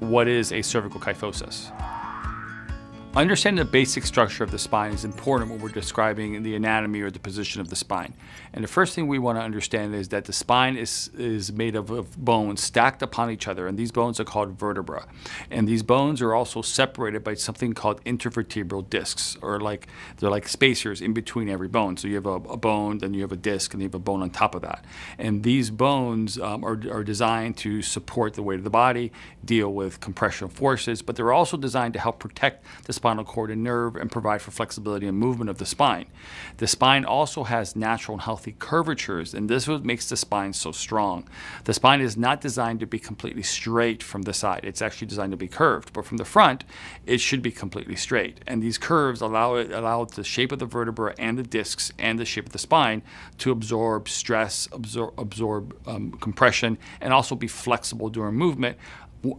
what is a cervical kyphosis? Understanding the basic structure of the spine is important when we're describing the anatomy or the position of the spine. And the first thing we want to understand is that the spine is, is made of, of bones stacked upon each other, and these bones are called vertebra. And these bones are also separated by something called intervertebral discs, or like they're like spacers in between every bone. So you have a, a bone, then you have a disc, and you have a bone on top of that. And these bones um, are, are designed to support the weight of the body, deal with compression forces, but they're also designed to help protect the spine spinal cord and nerve and provide for flexibility and movement of the spine. The spine also has natural and healthy curvatures, and this is what makes the spine so strong. The spine is not designed to be completely straight from the side. It's actually designed to be curved, but from the front, it should be completely straight. And these curves allow it allow the shape of the vertebra and the discs and the shape of the spine to absorb stress, absorb, absorb um, compression, and also be flexible during movement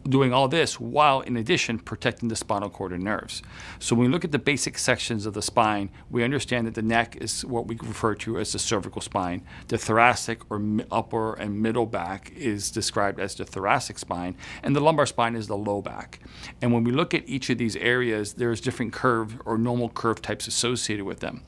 doing all this while, in addition, protecting the spinal cord and nerves. So when we look at the basic sections of the spine, we understand that the neck is what we refer to as the cervical spine. The thoracic or upper and middle back is described as the thoracic spine, and the lumbar spine is the low back. And when we look at each of these areas, there's different curve or normal curve types associated with them.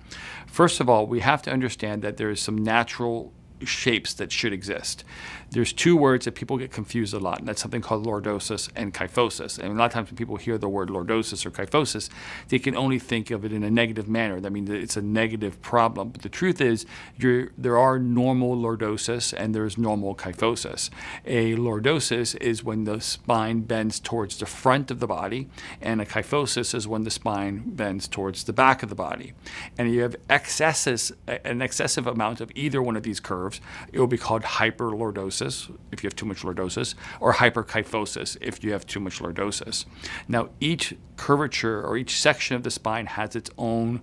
First of all, we have to understand that there is some natural shapes that should exist. There's two words that people get confused a lot, and that's something called lordosis and kyphosis. And a lot of times when people hear the word lordosis or kyphosis, they can only think of it in a negative manner. That means it's a negative problem. But the truth is, there are normal lordosis and there's normal kyphosis. A lordosis is when the spine bends towards the front of the body, and a kyphosis is when the spine bends towards the back of the body. And you have excesses, an excessive amount of either one of these curves curves. It will be called hyperlordosis if you have too much lordosis, or hyperkyphosis if you have too much lordosis. Now, each curvature or each section of the spine has its own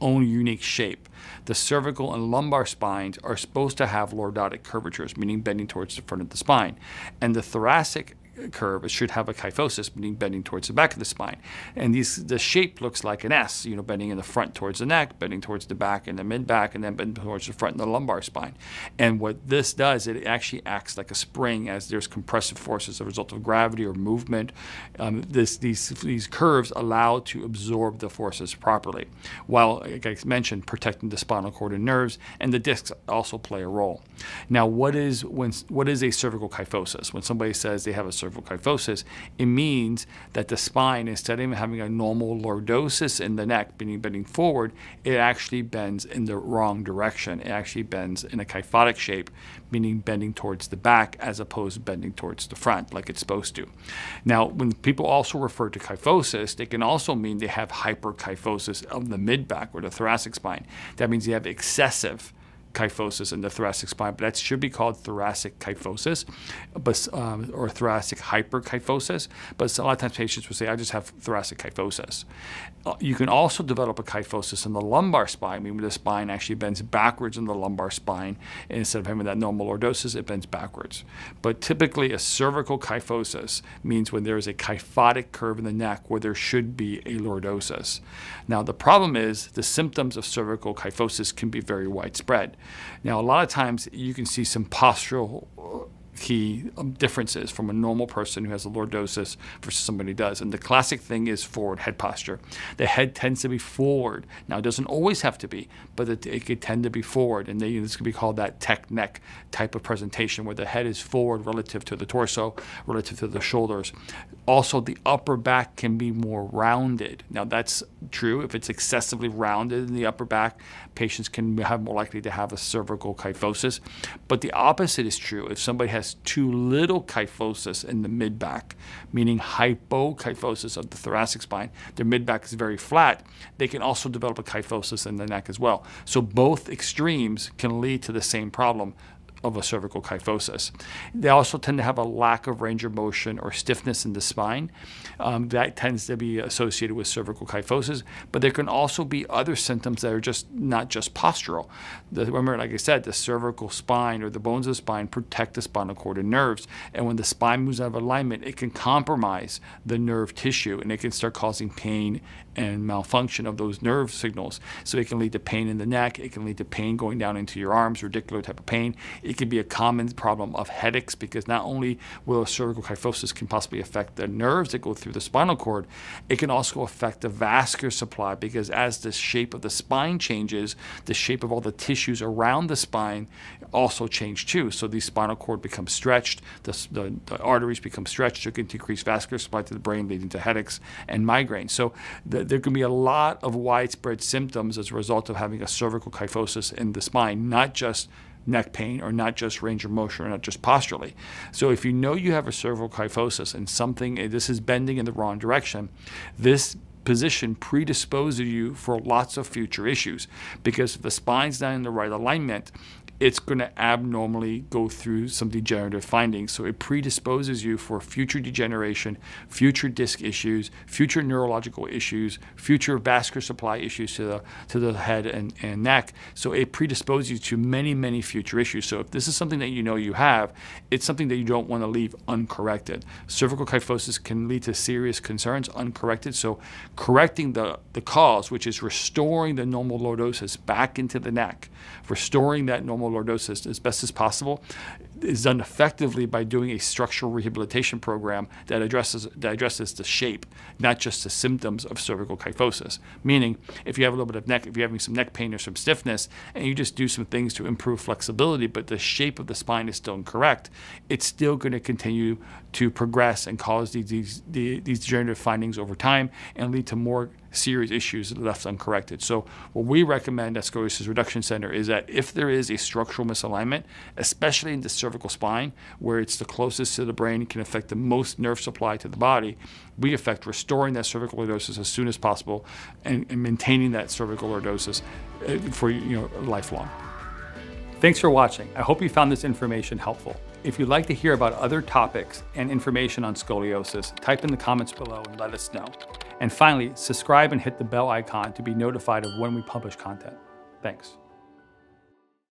own unique shape. The cervical and lumbar spines are supposed to have lordotic curvatures, meaning bending towards the front of the spine. And the thoracic curve, it should have a kyphosis, meaning bending towards the back of the spine. And these, the shape looks like an S, you know, bending in the front towards the neck, bending towards the back and the mid-back, and then bending towards the front and the lumbar spine. And what this does, it actually acts like a spring as there's compressive forces as a result of gravity or movement. Um, this, these, these curves allow to absorb the forces properly, while, like I mentioned, protecting the spinal cord and nerves, and the discs also play a role. Now, what is, when, what is a cervical kyphosis? When somebody says they have a cervical kyphosis, it means that the spine, instead of having a normal lordosis in the neck, meaning bending forward, it actually bends in the wrong direction. It actually bends in a kyphotic shape, meaning bending towards the back as opposed to bending towards the front like it's supposed to. Now, when people also refer to kyphosis, they can also mean they have hyperkyphosis of the mid back or the thoracic spine. That means you have excessive kyphosis in the thoracic spine, but that should be called thoracic kyphosis but, um, or thoracic hyperkyphosis. But a lot of times patients will say, I just have thoracic kyphosis. Uh, you can also develop a kyphosis in the lumbar spine, meaning the spine actually bends backwards in the lumbar spine. And instead of having that normal lordosis, it bends backwards. But typically, a cervical kyphosis means when there is a kyphotic curve in the neck where there should be a lordosis. Now, the problem is the symptoms of cervical kyphosis can be very widespread. Now, a lot of times you can see some postural key um, differences from a normal person who has a lordosis versus somebody who does. And the classic thing is forward head posture. The head tends to be forward. Now, it doesn't always have to be, but it, it could tend to be forward. And they, this could be called that tech neck type of presentation where the head is forward relative to the torso, relative to the shoulders. Also, the upper back can be more rounded. Now, that's true. If it's excessively rounded in the upper back, patients can have more likely to have a cervical kyphosis. But the opposite is true. If somebody has has too little kyphosis in the mid back, meaning hypokyphosis of the thoracic spine. Their mid back is very flat. They can also develop a kyphosis in the neck as well. So both extremes can lead to the same problem of a cervical kyphosis. They also tend to have a lack of range of motion or stiffness in the spine. Um, that tends to be associated with cervical kyphosis, but there can also be other symptoms that are just not just postural. The, remember, like I said, the cervical spine or the bones of the spine protect the spinal cord and nerves, and when the spine moves out of alignment, it can compromise the nerve tissue and it can start causing pain and malfunction of those nerve signals. So it can lead to pain in the neck, it can lead to pain going down into your arms, radicular type of pain. It It can be a common problem of headaches because not only will cervical kyphosis can possibly affect the nerves that go through the spinal cord, it can also affect the vascular supply because as the shape of the spine changes, the shape of all the tissues around the spine also change too. So the spinal cord becomes stretched, the, the, the arteries become stretched, so it can decrease vascular supply to the brain, leading to headaches and migraines. So the, there can be a lot of widespread symptoms as a result of having a cervical kyphosis in the spine, not just neck pain or not just range of motion or not just posturally. So if you know you have a cervical kyphosis and something, this is bending in the wrong direction, this position predisposes you for lots of future issues because if the spine's not in the right alignment, it's going to abnormally go through some degenerative findings. So it predisposes you for future degeneration, future disc issues, future neurological issues, future vascular supply issues to the, to the head and, and neck. So it predisposes you to many, many future issues. So if this is something that you know you have, it's something that you don't want to leave uncorrected. Cervical kyphosis can lead to serious concerns uncorrected. So correcting the, the cause, which is restoring the normal lordosis back into the neck, restoring that normal lordosis as best as possible is done effectively by doing a structural rehabilitation program that addresses that addresses the shape, not just the symptoms of cervical kyphosis. Meaning, if you have a little bit of neck, if you're having some neck pain or some stiffness, and you just do some things to improve flexibility, but the shape of the spine is still incorrect, it's still going to continue to progress and cause these, these, these degenerative findings over time and lead to more serious issues left uncorrected. So what we recommend at Scoliosis Reduction Center is that if there is a structural misalignment, especially in the cervical spine, where it's the closest to the brain, can affect the most nerve supply to the body, we affect restoring that cervical lordosis as soon as possible and, and maintaining that cervical lordosis uh, for you know lifelong. Thanks for watching. I hope you found this information helpful. If you'd like to hear about other topics and information on scoliosis, type in the comments below and let us know. And finally, subscribe and hit the bell icon to be notified of when we publish content. Thanks.